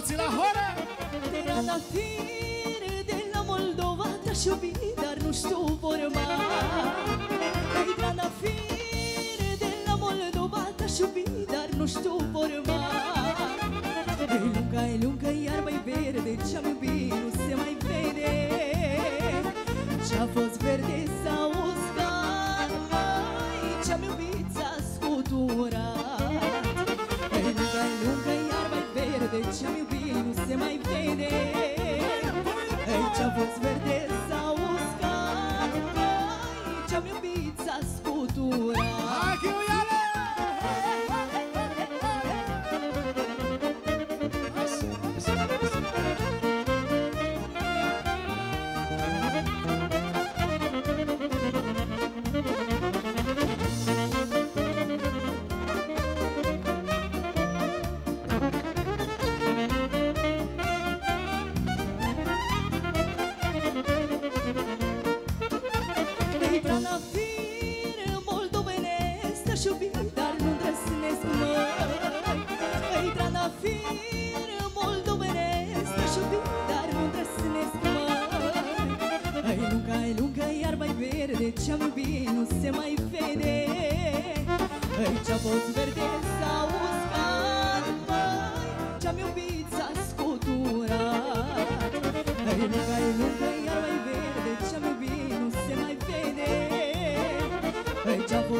toții la horă! De Ratafire, de la Moldova Te-aș dar nu știu vorba De Ratafire, de la Moldova Te-aș dar nu știu vorba E lungă, e lungă, iar mai verde Ce-am iubit nu se mai vede. Ce-a fost verde sau uscat Deci de ce-am iubit nu se mai vede. Ei, ce-a fost verde sau uscat, mai Ce-am iubit s-a scuturat. Ei, lunga e lunga, iar mai verde Ce-am iubit nu se mai vede. Ei, a fost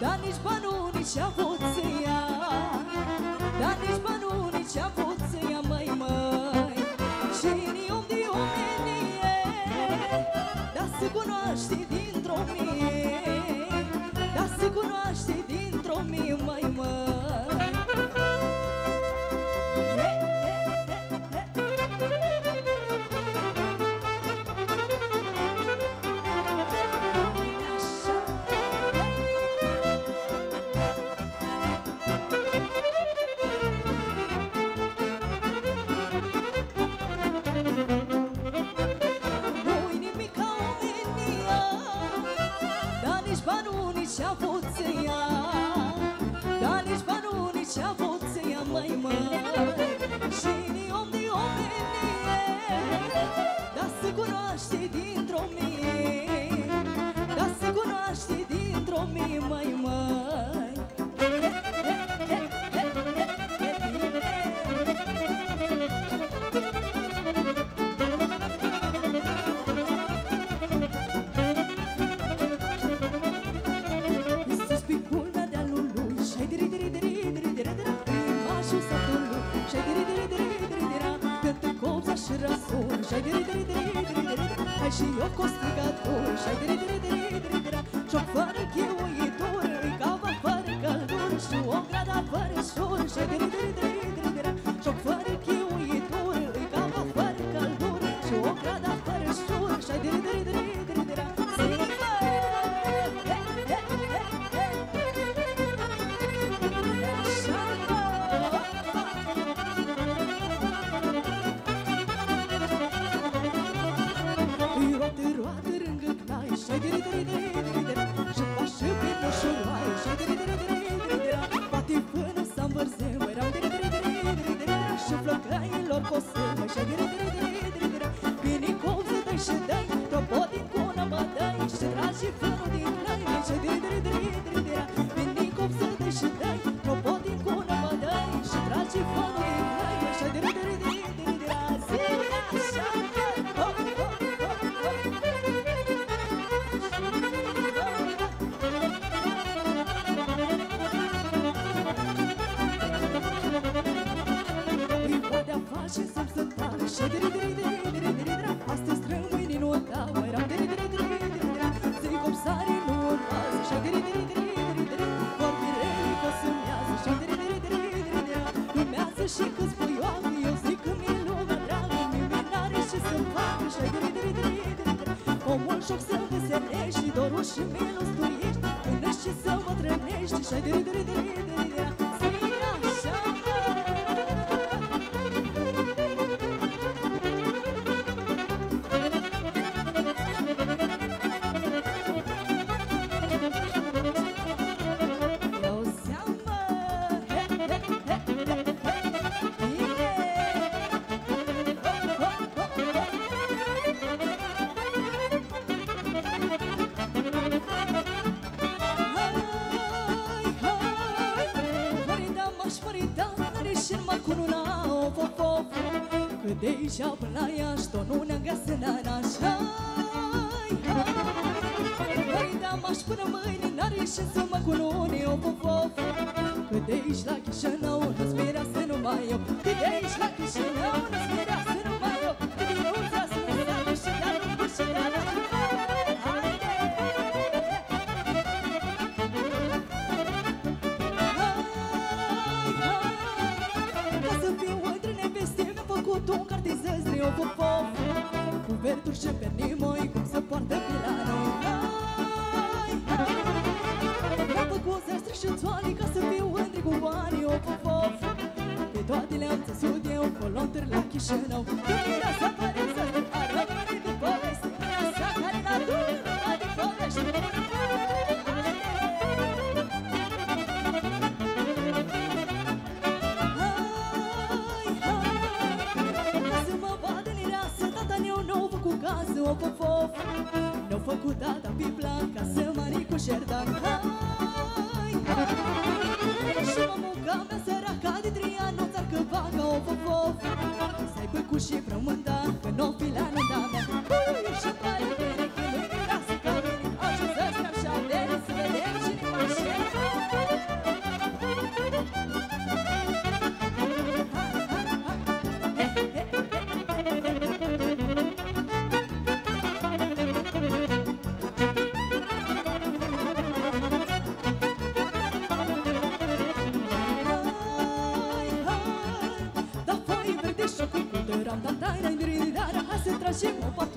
Dar nici bă nu, nici avoția Dar nici bă nu, nici avoția cunoaște dintr-o mie Dar se cunoaște răsun Și-ai diri diri diri diri diri Hai și eu cu strigator Și-ai diri diri diri diri diri Cioc fără cheuitor Îi cava fără căldură Și o grada fără șur Și-ai diri diri diri diri diri Cioc fără cheuitor Bate până să învârze Măi ram, diri, diri, diri, diri, diri Și flăcăilor cose Măi și câți puioagă Eu zic că mi-e lumea dragă Mie n-are ce să-mi facă Și diri diri diri diri diri Omul joc să veselești Dorul și milul stuiești Până și să mă trănești Și diri diri diri diri Că de aici până la Iași Tot nu ne-am găsit la naș Hai, hai Mărita m-aș până mâine N-are și să mă cunune Of, of, of Că de aici la Chișinău Nu-ți mireasă numai eu Că de aici la Chișinău Nu-ți mireasă numai și țoale Ca să fiu între cu banii O Popov Pe toate le-am țesut eu Colontări la Chișinău. Dumirea sa care să A rămâne de poveste. Dumirea sa care n-a durat de poveste. Hai, hai Ca să mă vadă nireasă Tata meu n-au făcut casă Of, of, of Ne-au făcut tata pe plan Ca să mări cu șerdan Hai, mea săraca De trei ani Nu țarcă vaca Of, of, of Să-i băcu și frământa 心我。